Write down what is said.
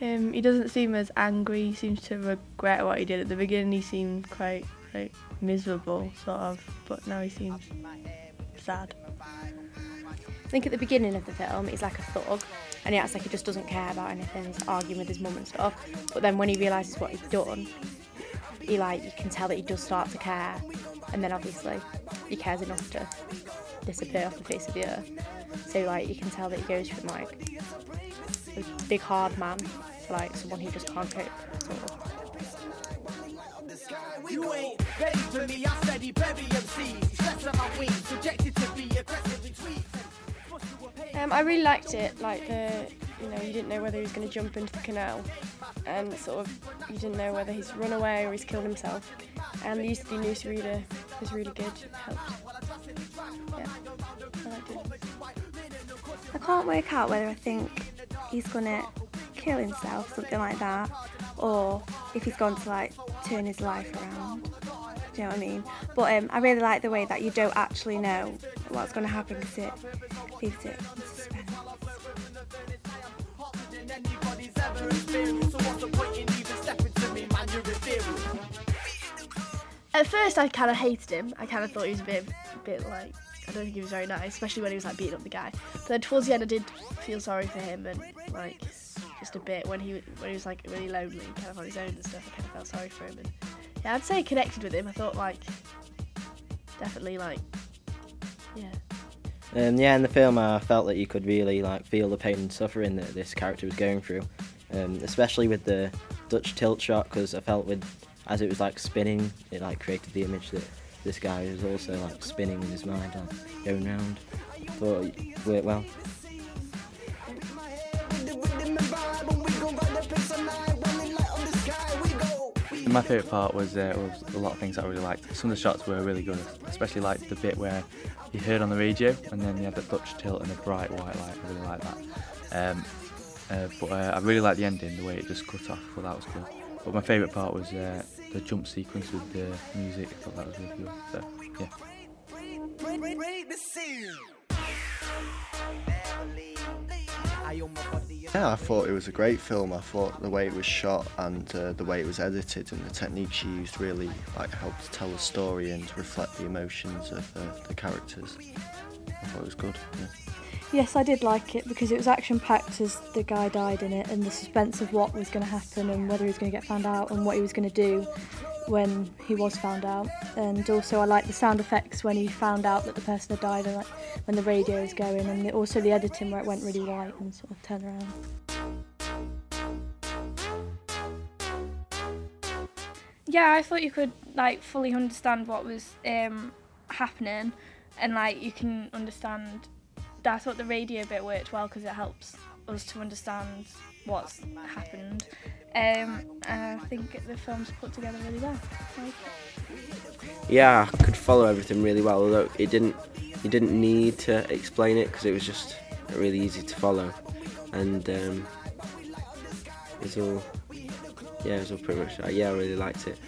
Um, he doesn't seem as angry. He seems to regret what he did at the beginning. He seemed quite like miserable, sort of, but now he seems sad. I think at the beginning of the film, he's like a thug, and he acts like he just doesn't care about anything. He's arguing with his mum and stuff. But then when he realises what he's done, he like you can tell that he does start to care, and then obviously he cares enough to disappear off the face of the earth. So like you can tell that he goes from like a big hard man to like someone who just can't cope. Sort of. You ain't ready for me, I steady bury MCs. Stress on my wings, subjected to be aggressive in. Um, I really liked it, like the, you know, you didn't know whether he was going to jump into the canal, and sort of, you didn't know whether he's run away or he's killed himself. And the use of the newsreader was really good, it helped. Yeah, I liked it. I can't work out whether I think he's gonna kill himself, something like that, or if he's going to like turn his life around. Do you know what I mean? But um, I really like the way that you don't actually know what's going to happen because it leaves it in suspense. At first, I kind of hated him. I kind of thought he was a bit, a bit like I don't think he was very nice, especially when he was like beating up the guy. But then towards the end, I did feel sorry for him and like just a bit when he when he was like really lonely, kind of on his own and stuff. I kind of felt sorry for him and yeah, I'd say I connected with him. I thought like definitely like yeah. Um, yeah, in the film, I felt that you could really like feel the pain and suffering that this character was going through, um, especially with the Dutch tilt shot because I felt with as it was like spinning, it like created the image that this guy was also like spinning in his mind, like going round. But it worked well. My favourite part was uh, was a lot of things I really liked. Some of the shots were really good, especially like the bit where he heard on the radio and then you had the Dutch tilt and the bright white light. I really like that. Um, uh, but uh, I really liked the ending, the way it just cut off. Well, that was cool. But my favourite part was uh, the jump sequence with the music. I thought that was really cool. So, yeah. Yeah, I thought it was a great film. I thought the way it was shot and uh, the way it was edited and the techniques she used really like helped tell the story and reflect the emotions of uh, the characters. I thought it was good. Yeah. Yes, I did like it because it was action packed as the guy died in it and the suspense of what was going to happen and whether he was going to get found out and what he was going to do when he was found out. And also, I liked the sound effects when he found out that the person had died and like when the radio was going, and also the editing where it went really white and sort of turned around. Yeah, I thought you could like fully understand what was um, happening, and like you can understand I thought the radio bit worked well because it helps us to understand what's happened. Um, I think the film's put together really well. Yeah, I could follow everything really well, although it didn't. You didn't need to explain it because it was just really easy to follow, and um, it's all. Yeah, it was all pretty much. Yeah, I really liked it.